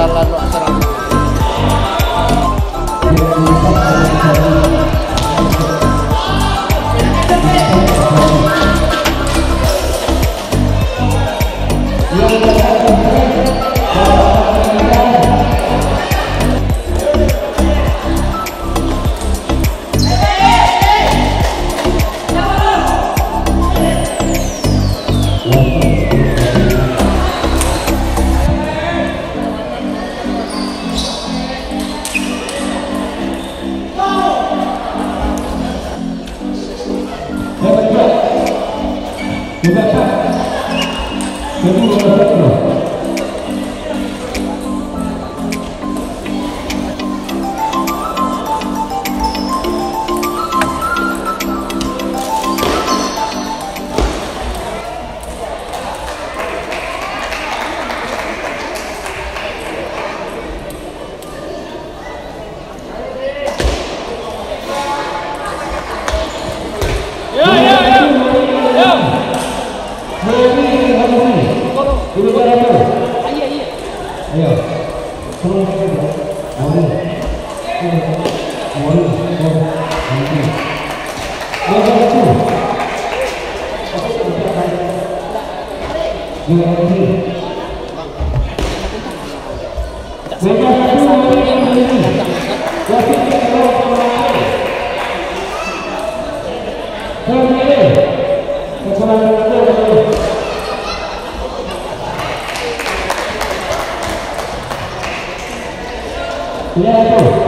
Assalamualaikum. Yeah,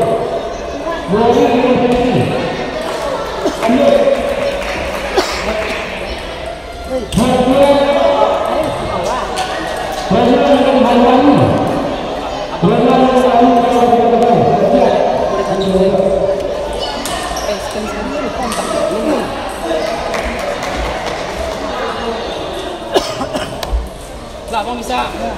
Vâng, dạ. ông sao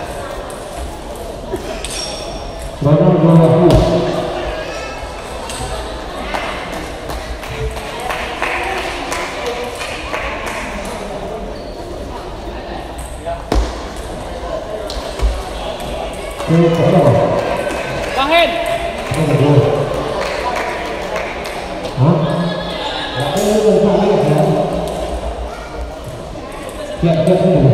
Quang vâng, Hên Hả? Chuyện chuyện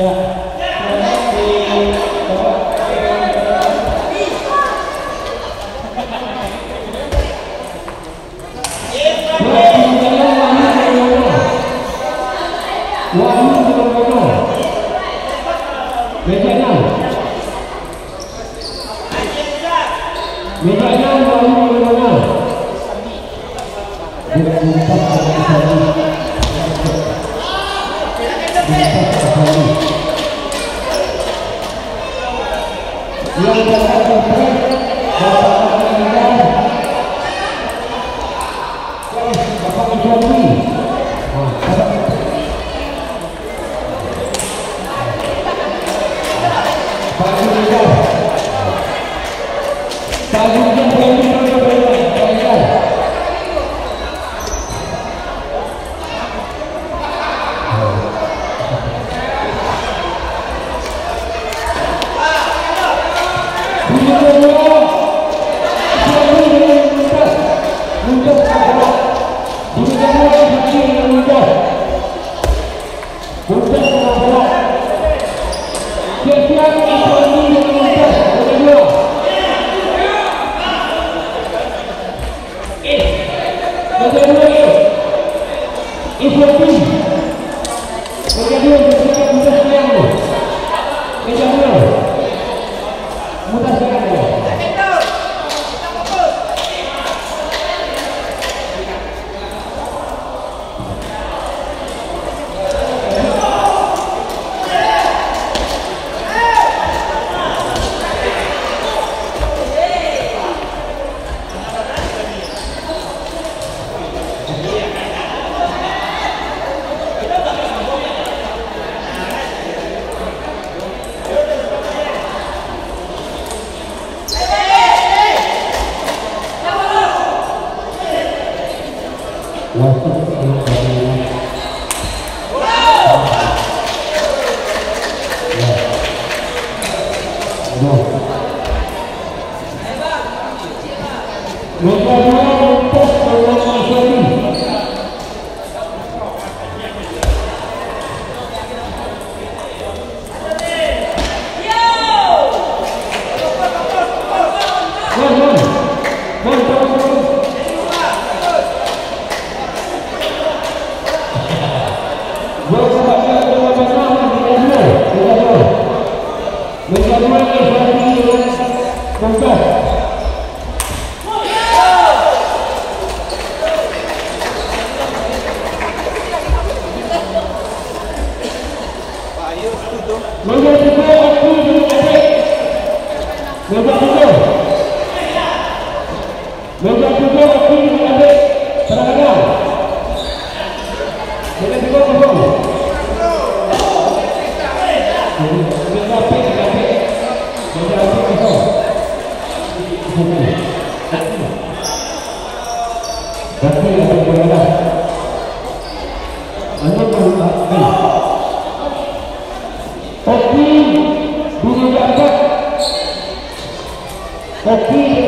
야 Copa do Piauí. ¡No se mueve! ¡Y! Welcome. He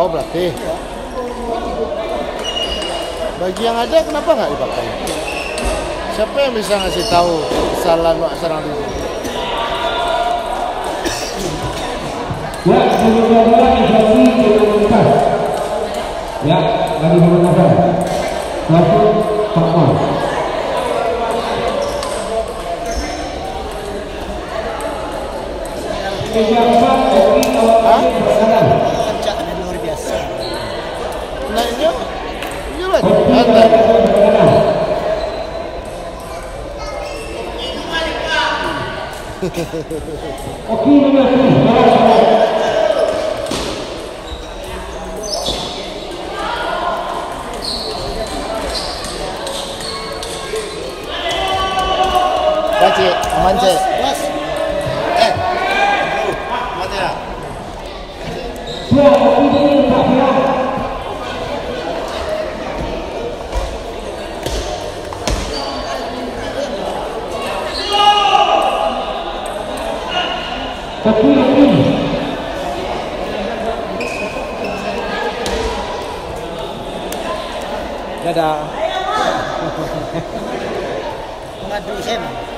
Oh berarti. Bagi yang ada kenapa nggak dipakai? Siapa yang bisa ngasih tahu kesalahan Pak Sarang dulu? Ya, Ya, lagi menggunakan Satu Faktor Tiga お気に入りの選手、よろしくお願いします。That's it. Manze. Dadah. mengadu Sam.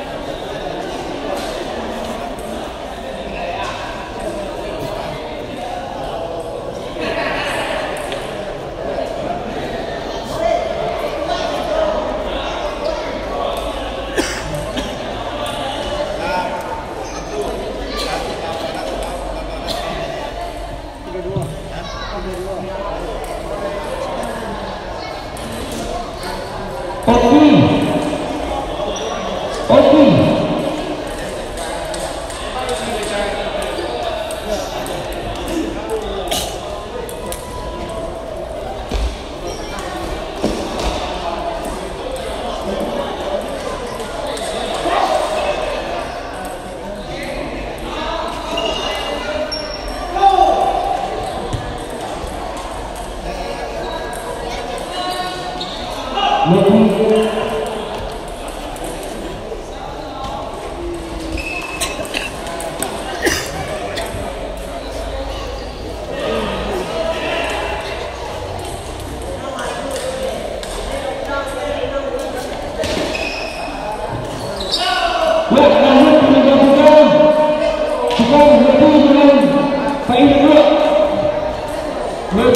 Woi.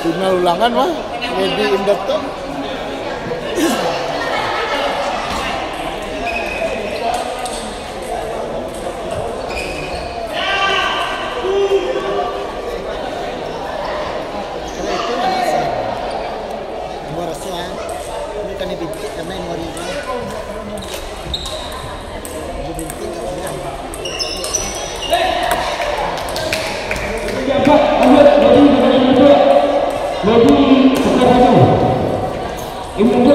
Final ulangan mah. Ready inductor. 你们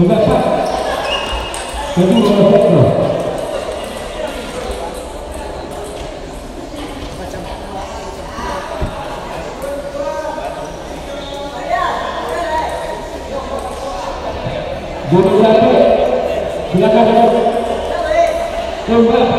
Kedua sektor Jadi Tunggu